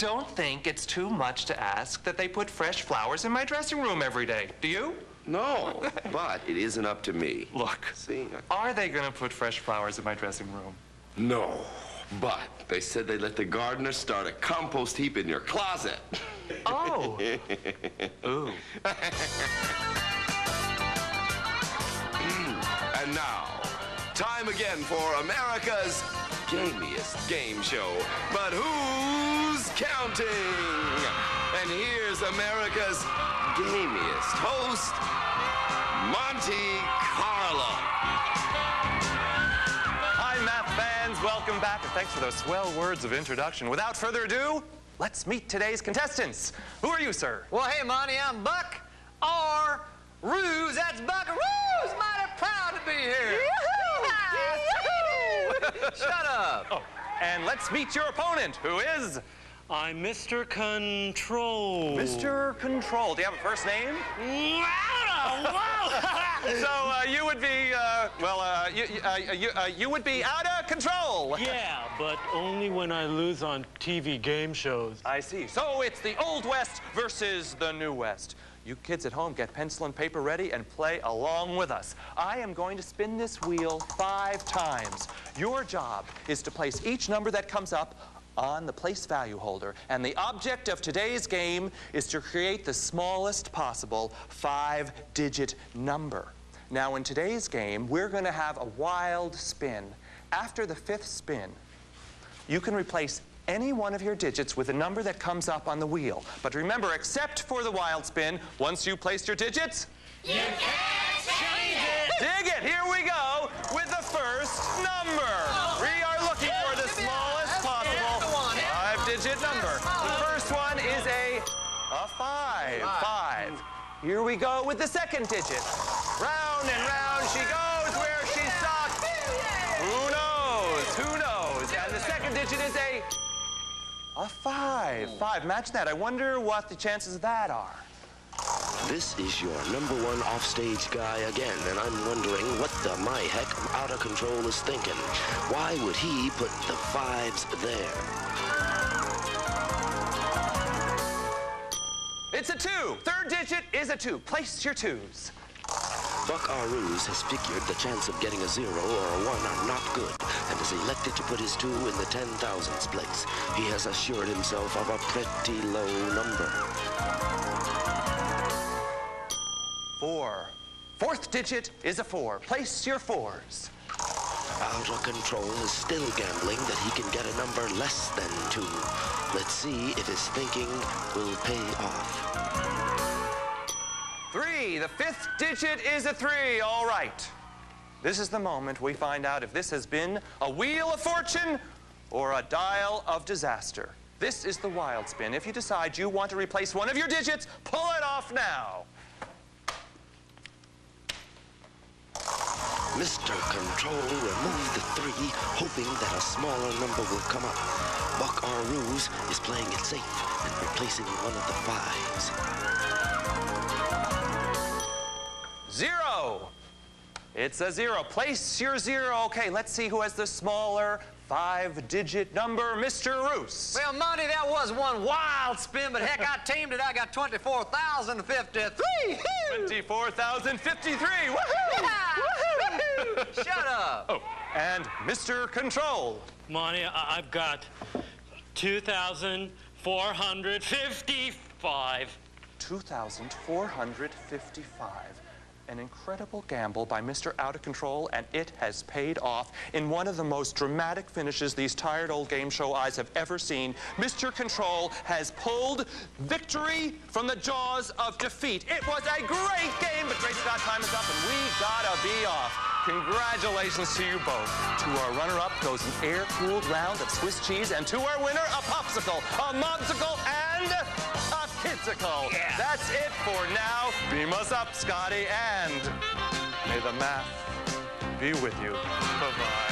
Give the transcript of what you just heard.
don't think it's too much to ask that they put fresh flowers in my dressing room every day. Do you? No, but it isn't up to me. Look, See? are they going to put fresh flowers in my dressing room? No, but they said they let the gardener start a compost heap in your closet. Oh. Ooh. And now, time again for America's gamiest game show. But who's counting? And here's America's gamiest host, Monty Carlo. Hi, math fans. Welcome back, and thanks for those swell words of introduction. Without further ado, let's meet today's contestants. Who are you, sir? Well, hey, Monty, I'm Buck R. Ruse. That's Buck Ruse. Mighty proud to be here. Shut up. Oh, and let's meet your opponent, who is I'm Mr. Control. Mr. Control. Do you have a first name? So uh, you would be, uh, well, uh, you, uh, you, uh, you would be out of control. Yeah, but only when I lose on TV game shows. I see. So it's the Old West versus the New West. You kids at home get pencil and paper ready and play along with us. I am going to spin this wheel five times. Your job is to place each number that comes up on the place value holder. And the object of today's game is to create the smallest possible five digit number. Now, in today's game, we're going to have a wild spin. After the fifth spin, you can replace any one of your digits with a number that comes up on the wheel. But remember, except for the wild spin, once you placed your digits, you can't change it. Dig it. Here we go with the first number. Oh. We are looking for the smallest possible five-digit number. The first one is a a five. Five. Here we go with the second digit. Round and round she goes where she stopped. Who knows? Who knows? And the second digit is a a five. Oh. Five. Match that. I wonder what the chances of that are. This is your number one offstage guy again, and I'm wondering what the my heck out of control is thinking. Why would he put the fives there? It's a two. Third digit is a two. Place your twos. Buck Aruz has figured the chance of getting a zero or a one are not good, and has elected to put his two in the ten thousands place. He has assured himself of a pretty low number. Four. Fourth digit is a four. Place your fours. Out of control is still gambling that he can get a number less than two. Let's see if his thinking will pay off. Three. The fifth digit is a three. All right. This is the moment we find out if this has been a wheel of fortune or a dial of disaster. This is the wild spin. If you decide you want to replace one of your digits, pull it off now. Mr. Control removed the three, hoping that a smaller number will come up. Buck Aruz is playing it safe and replacing one of the fives. Zero. It's a zero. Place your zero. Okay, let's see who has the smaller five-digit number, Mr. Roos. Well, Monty, that was one wild spin, but heck, I tamed it. I got 24,053. 24,053. Woohoo! Shut up. Oh, and Mr. Control. Monty, I- I've got 2,455. 2,455. An incredible gamble by Mr. Out of Control, and it has paid off in one of the most dramatic finishes these tired old game show eyes have ever seen. Mr. Control has pulled victory from the jaws of defeat. It was a great game, but Great Scott, time is up, and we gotta be off. Congratulations to you both. To our runner-up goes an air-cooled round of Swiss cheese, and to our winner, a popsicle, a mobsicle, and pizzicle. That's it for now. Beam us up, Scotty, and may the math be with you. Bye-bye.